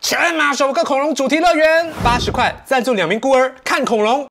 全马首个恐龙主题乐园，八十块赞助两名孤儿看恐龙。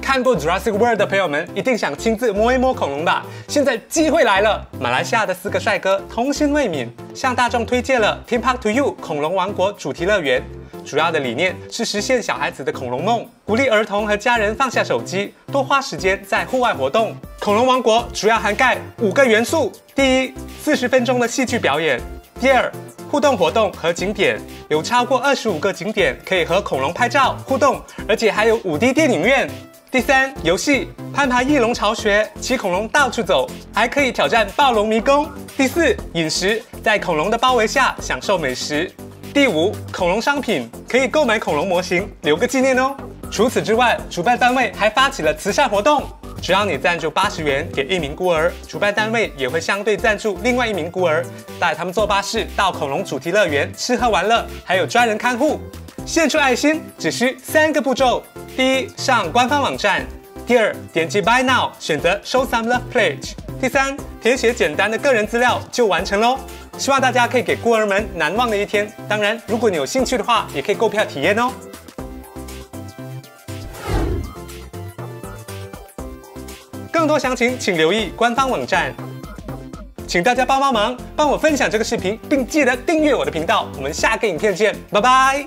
看过 Jurassic World 的朋友们，一定想亲自摸一摸恐龙吧？现在机会来了！马来西亚的四个帅哥童心未泯，向大众推荐了 Theme Park to You 恐龙王国主题乐园。主要的理念是实现小孩子的恐龙梦，鼓励儿童和家人放下手机，多花时间在户外活动。恐龙王国主要涵盖五个元素：第一，四十分钟的戏剧表演；第二，互动活动和景点，有超过二十五个景点可以和恐龙拍照互动，而且还有五 D 电影院。第三，游戏攀爬翼龙巢穴，骑恐龙到处走，还可以挑战暴龙迷宫。第四，饮食在恐龙的包围下享受美食。第五，恐龙商品可以购买恐龙模型留个纪念哦。除此之外，主办单位还发起了慈善活动，只要你赞助八十元给一名孤儿，主办单位也会相对赞助另外一名孤儿，带他们坐巴士到恐龙主题乐园吃喝玩乐，还有专人看护。献出爱心只需三个步骤。第一，上官方网站；第二，点击 Buy Now，选择 Show Some Love Pledge；第三，填写简单的个人资料就完成喽。希望大家可以给孤儿们难忘的一天。当然，如果你有兴趣的话，也可以购票体验哦。更多详情请留意官方网站。请大家帮帮忙，帮我分享这个视频，并记得订阅我的频道。我们下个影片见，拜拜。